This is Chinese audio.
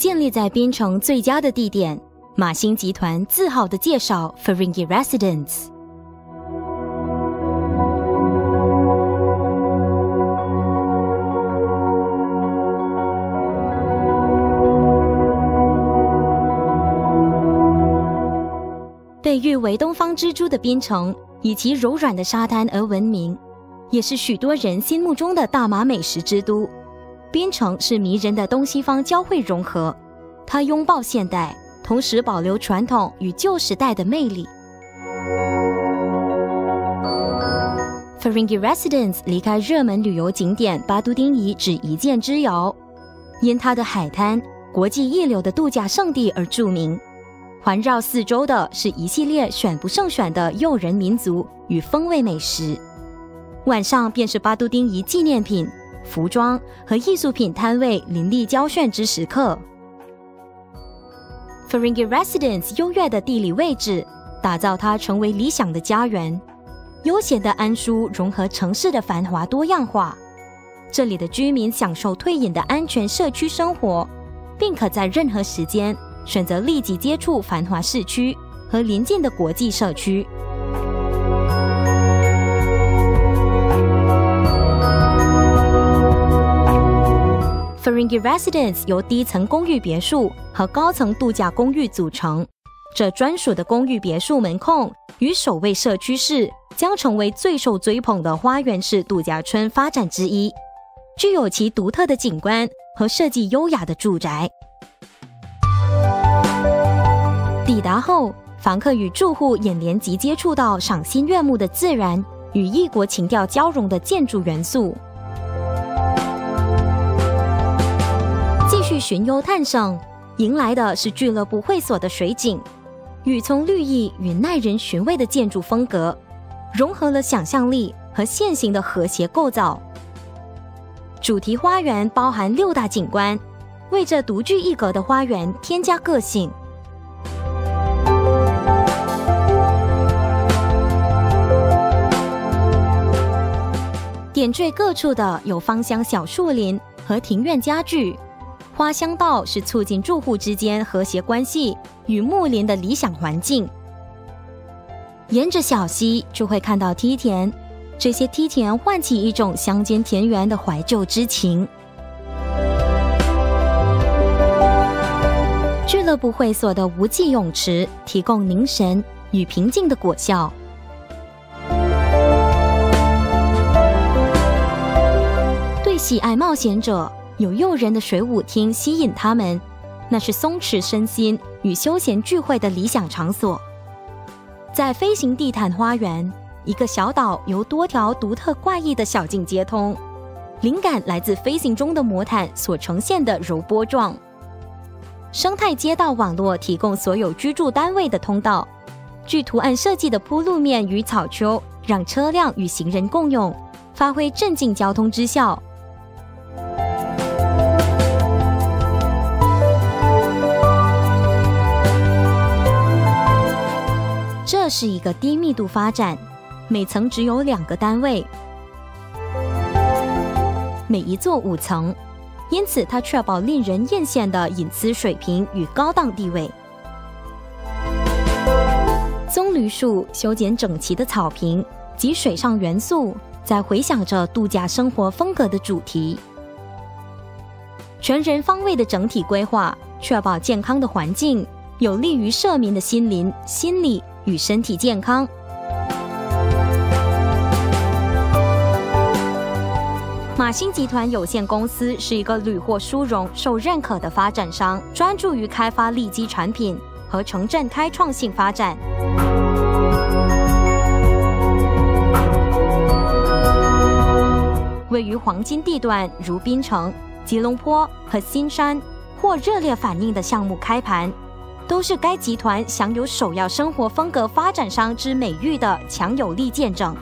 建立在槟城最佳的地点，马兴集团自豪的介绍 Feringi Residence。被誉为东方之珠的槟城，以其柔软的沙滩而闻名，也是许多人心目中的大马美食之都。槟城是迷人的东西方交汇融合，它拥抱现代，同时保留传统与旧时代的魅力。Feringi Residence 离开热门旅游景点巴都丁伊只一箭之遥，因它的海滩、国际一流的度假胜地而著名。环绕四周的是一系列选不胜选的诱人民族与风味美食，晚上便是巴都丁仪纪念品、服装和艺术品摊位林立交炫之时刻。Feringi Residence 优越的地理位置，打造它成为理想的家园。悠闲的安舒融合城市的繁华多样化，这里的居民享受退隐的安全社区生活，并可在任何时间。选择立即接触繁华市区和邻近的国际社区。Feringi Residence 由低层公寓别墅和高层度假公寓组成。这专属的公寓别墅门控与首位社区式将成为最受追捧的花园式度假村发展之一，具有其独特的景观和设计优雅的住宅。抵达后，房客与住户眼帘即接触到赏心悦目的自然与异国情调交融的建筑元素。寻幽探胜，迎来的是俱乐部会所的水景，雨葱绿意与耐人寻味的建筑风格，融合了想象力和现行的和谐构造。主题花园包含六大景观，为这独具一格的花园添加个性。点缀各处的有芳香小树林和庭院家具，花香道是促进住户之间和谐关系与睦邻的理想环境。沿着小溪就会看到梯田，这些梯田唤起一种乡间田园的怀旧之情。俱乐部会所的无际泳池提供凝神与平静的果效。对喜爱冒险者，有诱人的水舞厅吸引他们，那是松弛身心与休闲聚会的理想场所。在飞行地毯花园，一个小岛由多条独特怪异的小径接通，灵感来自飞行中的魔毯所呈现的柔波状。生态街道网络提供所有居住单位的通道，据图案设计的铺路面与草丘，让车辆与行人共用，发挥镇静交通之效。是一个低密度发展，每层只有两个单位，每一座五层，因此它确保令人艳羡的隐私水平与高档地位。棕榈树修剪整齐的草坪及水上元素，在回响着度假生活风格的主题。全人方位的整体规划，确保健康的环境，有利于社民的心灵、心理。与身体健康。马兴集团有限公司是一个屡获殊荣、受认可的发展商，专注于开发利基产品和城镇开创性发展。位于黄金地段，如槟城、吉隆坡和新山，获热烈反应的项目开盘。都是该集团享有首要生活风格发展商之美誉的强有力见证。